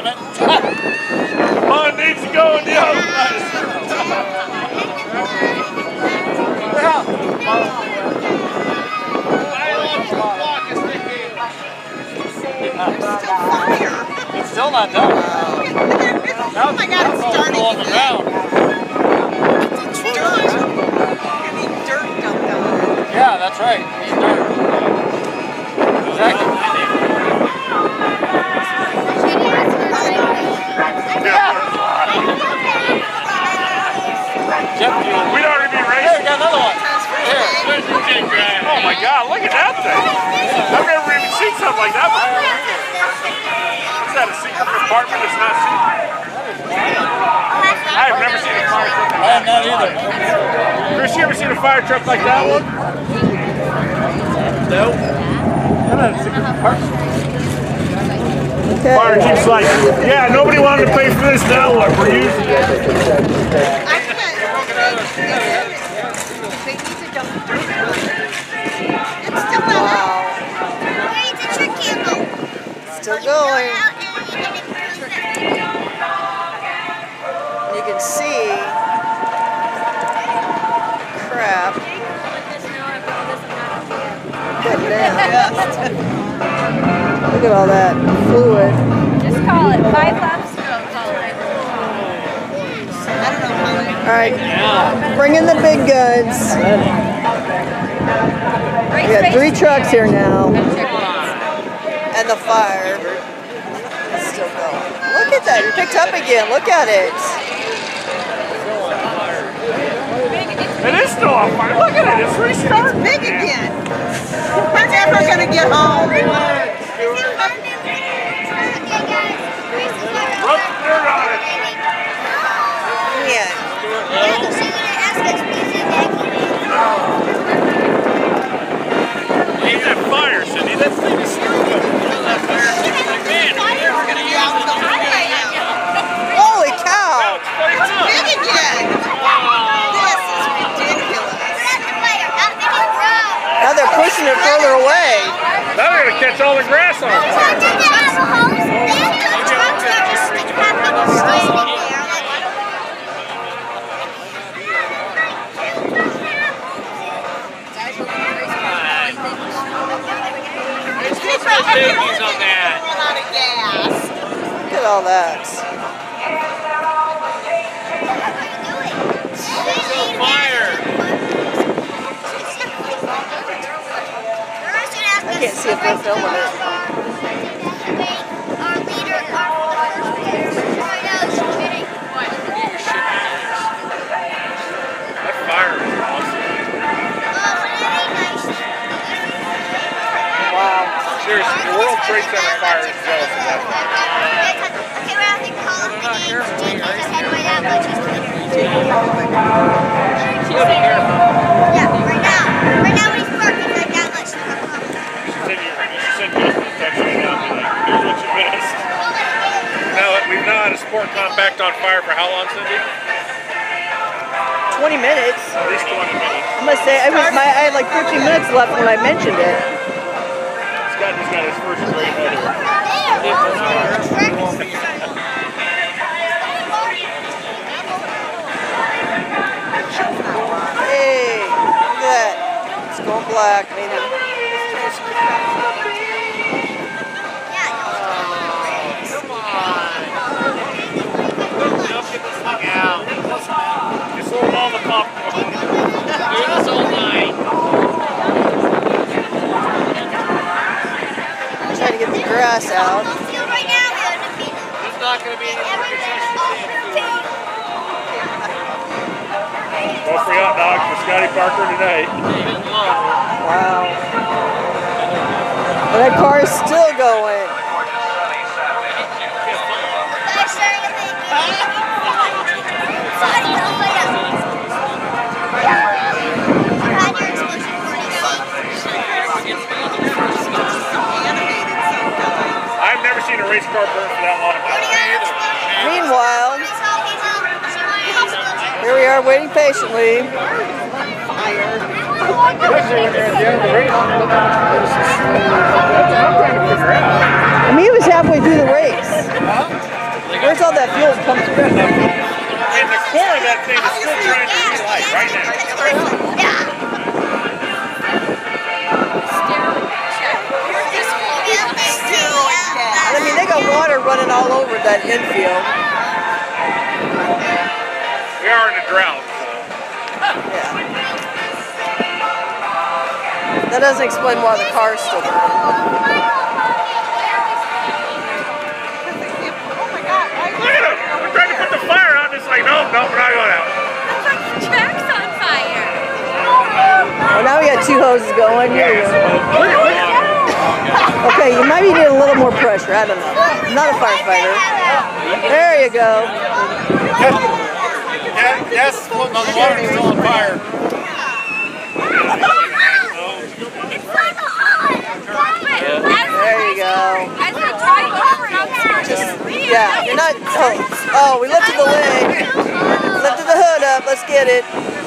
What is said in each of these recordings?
time limit. One needs to go in the other place. It's still not done. Oh my god, it's starting on the ground. It's dirt. Dirt dumped on it. Yeah, that's right. It's dirt. We'd already be here, racing. we got another one. Here. Oh my god, look at that thing. I've never even seen something like that before. Is that a secret compartment that's not secret? I've never seen a fire truck like that. I have not either. Chris, you ever seen a fire truck like that one? Nope. Not a secret compartment. Fire chief's like, yeah, nobody wanted to pay for this now, we're using it. I. They need to dump dirt. It's still not out. Still going. You can see crap. Look at all that fluid. Just call it five laps. I don't know how many. All right, bring in the big guns. We got three trucks here now, and the fire is still going. Look at that, it picked up again. Look at it. It is still on fire, look at it, it's restarting. Big again. We're never gonna get home. Rub the dirt on it. Yeah. Ain't that fire, Cindy? That thing is still going. That fire, man, we're never gonna use it. Holy cow! It's flames up. Big again. This is ridiculous. Now they're pushing it further away. Now they're gonna catch all the grass on fire. Seriously, the World Trade Center fire is jealous of that fire. Yeah, right now. Right now when he's parking, like that much. You should send, your, you should send Justin a text right now and be like, here's what you missed. Now, we've now had a sport compact on fire for how long, Cindy? 20 minutes. At least 20 minutes. I'm gonna say I, was, my, I had like 15 minutes left when I mentioned it. Scott just got his first great header. Hey, look at that. It's going black, maybe. You sold all the popcorn. Trying to get the grass out. There's not going to be any Go for hot dogs for Scotty Parker tonight. Wow. But that car is still going. Meanwhile, here we are waiting patiently. I mean, it was halfway through the race. Where's all that fuel coming from? Running all over that infield. We are in a drought. Yeah. That doesn't explain why the car's still burning. Oh my god, why Look at him! We're trying to put the fire out, and it's like, no, no, not going out. Track's on fire. Oh, now we got two hoses going. Here oh, we. Okay, you might be needing a little more pressure. I don't know. I'm not a firefighter. There you go. Floating on the water and still on fire. There you go. As we're driving over and I'm scared. Yeah, you're not. Oh, oh we lifted the lid. Lifted the hood up. Let's get it.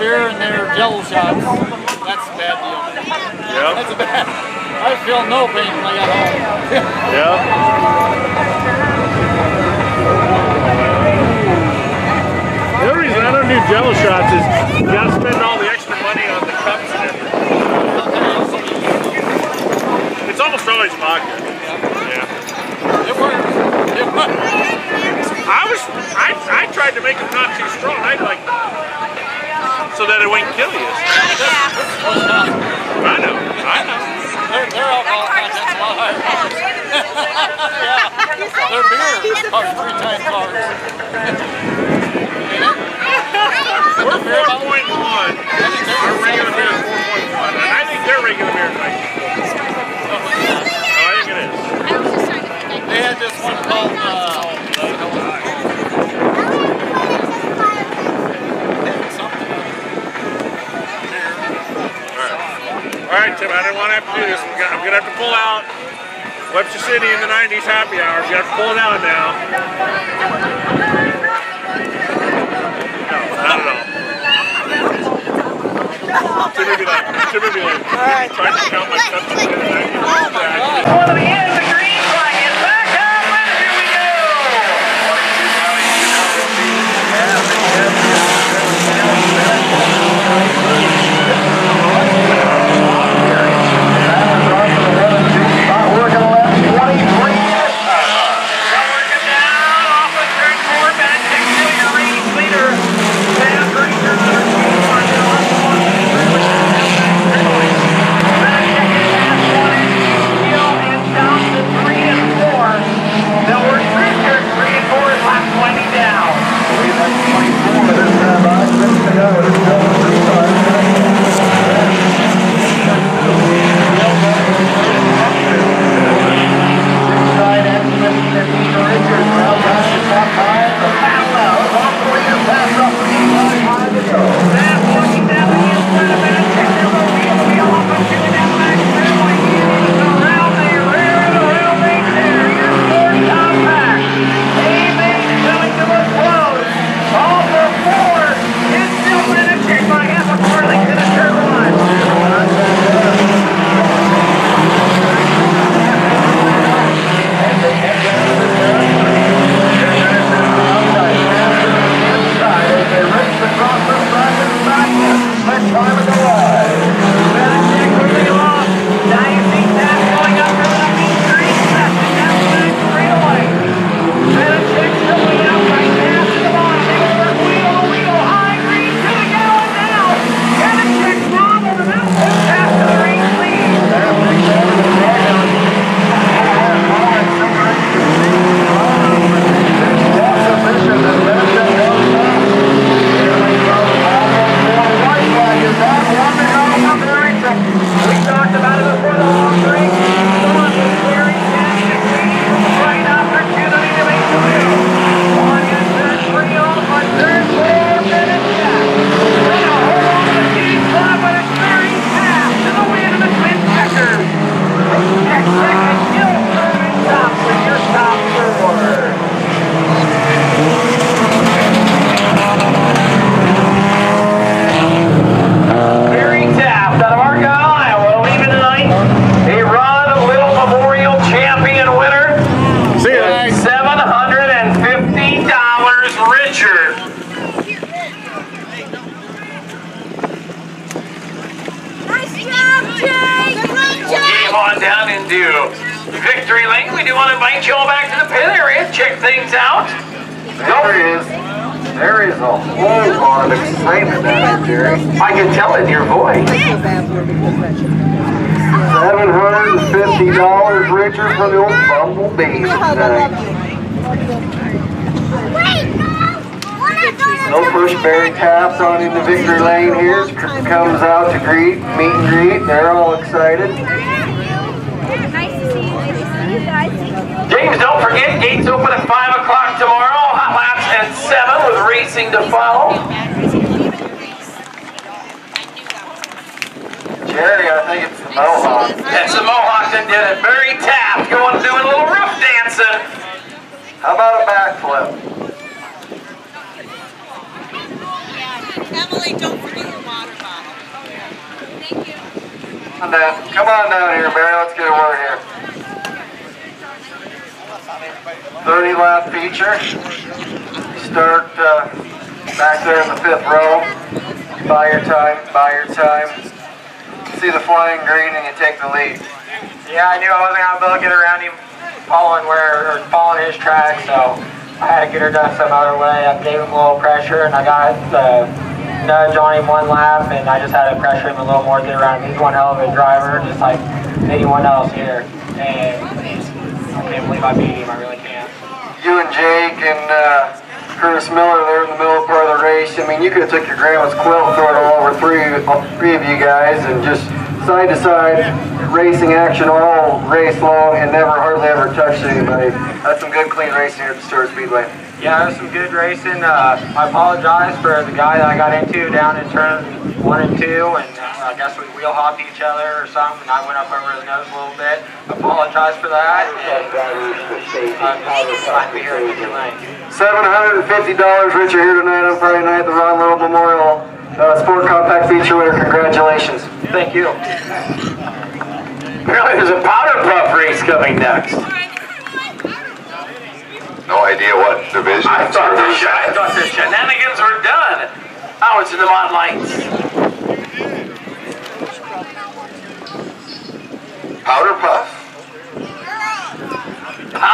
Beer and their jello shots. That's a bad deal. Yep. That's a bad. I feel no pain when I got home. Yep. The only reason I don't do jello shots is you gotta spend all the extra money on the cups and everything. It's almost always vodka. Yeah. It worked. It worked. I was I, I tried to make them not too strong. I like so that it wouldn't kill you. I know. I know. Their, their alcohol content's a lot higher. yeah. Their beer costs three times ours. We're 4.1. Our regular beer is 4.1. And I think their regular beer is like Oh, I think it is. They had this one called, uh, All right, Tim, I didn't want to have to do this. I'm gonna, I'm gonna have to pull out Webster City in the 90s happy hour. You have to pull it out now. No, not at all. Tim would be like, Tim would be like, trying to count my cups in the 90s. Oh my God. For the end, the green things out. There is, there is a whole lot of excitement down here, Jerry. I can tell in your voice. Seven hundred and fifty dollars richer for the old bumblebee tonight. No push Barry Taft on into victory lane here. Comes out to greet, meet and greet. They're all excited. Nice to see you. Nice to see you guys. Thank you. James, don't forget, gates open at 5 o'clock tomorrow. Hot laps at 7 with racing to follow. Jerry, I think it's the Mohawk. That's the Mohawk that did it. Barry Taft going to do a little roof dancing. How about a backflip? Emily, don't forget your water bottle. Thank you. Come on down, come on down here, Barry. Let's get a word here. 30 lap feature. Start uh, back there in the fifth row. Buy your time, buy your time. See the flying green and you take the lead. Yeah, I knew I wasn't gonna be able to get around him following where or following his track, so I had to get her done some other way. I gave him a little pressure and I got the nudge on him one lap and I just had to pressure him a little more to around. He's one hell of a driver, just like anyone else here. And I can't believe I beat him, I really can't. You and Jake and uh, Curtis Miller there in the middle part of the race. I mean, you could have took your grandma's quilt, thrown it all over three, all three of you guys, and just side to side racing action all race long and never hardly ever touched anybody. That's some good clean racing here at the Stuart Speedway. Yeah, it was some good racing. Uh, I apologize for the guy that I got into down in turn one and two, and uh, I guess we wheel hopped each other or something, and I went up over his nose a little bit. Apologize for that, and I'm just glad to be here Lane. $750 richer here tonight on Friday night, at the Ron Little Memorial uh, Sport Compact Feature winner. Congratulations. Thank you. Apparently there's a powder puff race coming next. No idea what division. I thought the I thought the shenanigans were done. Now it's in the mod lights. Powder puff. Powder